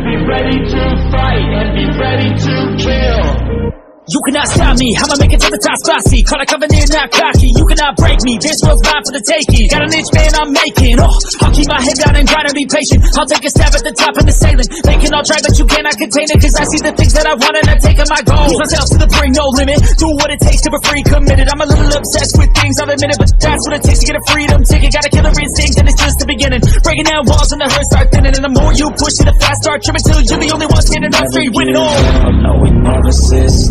Be ready to fight and be ready to kill. You cannot stop me, I'ma make it to the top spicy Call a covenant, not cocky, you cannot break me. This world's mine for the taking. Got an inch man I'm making. Oh, I'll keep my head down and grind and be patient. I'll take a stab at the top of the sailing. They can all try but you cannot contain it Cause I see the things that I want and I take on my goals Push myself to the brink, no limit. Do what it takes to be free, committed. I'm a little obsessed with things, I'll admit it But that's what it takes to get a freedom ticket. Got a killer instinct and it's just the beginning. Breaking down walls and the hurt start thinning And the more you push it, the faster start tripping Till you're the only one standing up straight with it all. I No, we never sit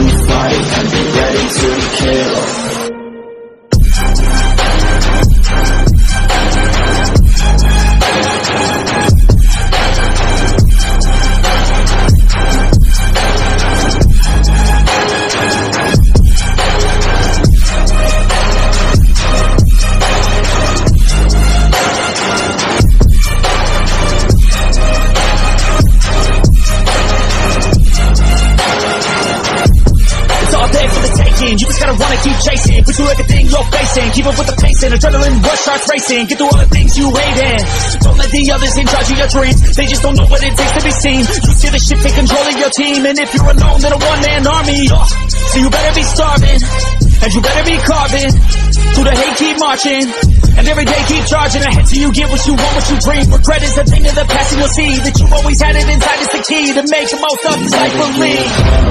keep chasing. Pursue everything you're facing. Keep up with the pace and adrenaline rush starts racing. Get through all the things you and don't let the others in charge of your dreams. They just don't know what it takes to be seen. You see the shit take control of your team, and if you're alone, then a one-man army. Oh, so you better be starving, and you better be carving. Through the hate, keep marching. And every day keep charging ahead till you get what you want, what you dream. Regret is a thing of the past, and you'll see that you always had it inside. It's the key to make the most of this life. Believe.